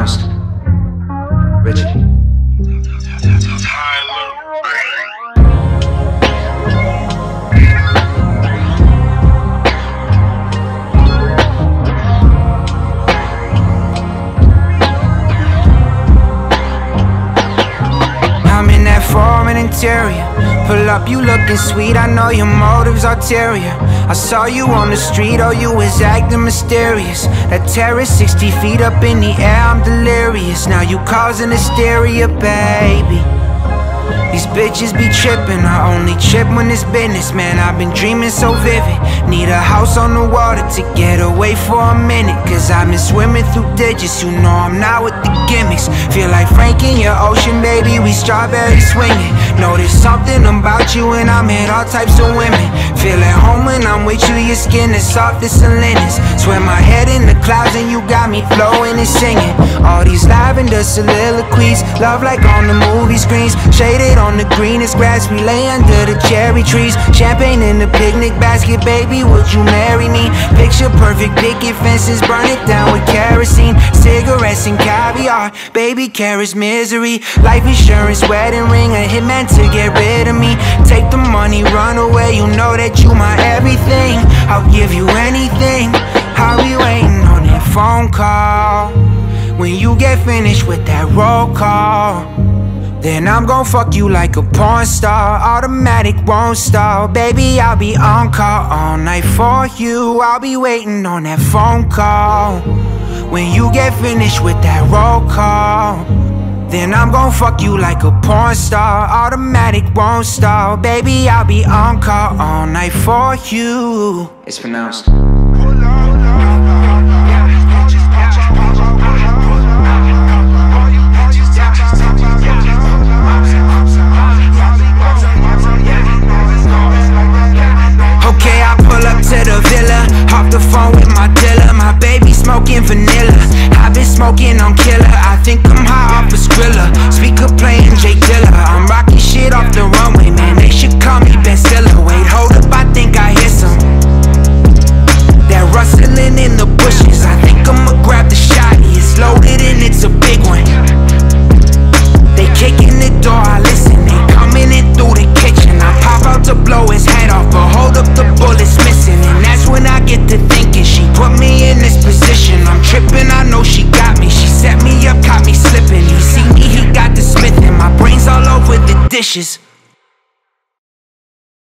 pronounced Richie. I'm in that foreign interior Pull up, you looking sweet, I know your motives ulterior. I saw you on the street, oh, you was acting mysterious. That terrace 60 feet up in the air, I'm delirious. Now you causing hysteria, baby. These bitches be trippin', I only trip when it's business, man. I've been dreaming so vivid. Need a house on the water to get away for a minute. Cause I've been swimming through digits, you know I'm not with the gimmicks. Feel like Frank in your ocean, baby, we strawberry swinging. There's something about you, and I'm hit all types of women. Feel at home when I'm with you, your skin is soft as linens. Swear my head in the clouds, and you got me flowing and singing. All these lavender soliloquies, love like on the movie screens, shaded on the greenest grass, we lay under the cherry trees. Champagne in the picnic basket, baby, would you marry me? Picture perfect picket fences, burn it down with kerosene. Cigarettes and caviar, baby, carrots misery. Life insurance, wedding ring, a hitman to get rid of me. Take the money, run away, you know that you my everything. I'll give you anything. I'll be waiting on that phone call. When you get finished with that roll call. Then I'm gon' fuck you like a porn star. Automatic won't stall Baby, I'll be on call all night for you. I'll be waiting on that phone call. When you get finished with that roll call Then I'm gon' fuck you like a porn star. Automatic won't stall Baby, I'll be on call all night for you. It's pronounced. On killer I think I'm wishes.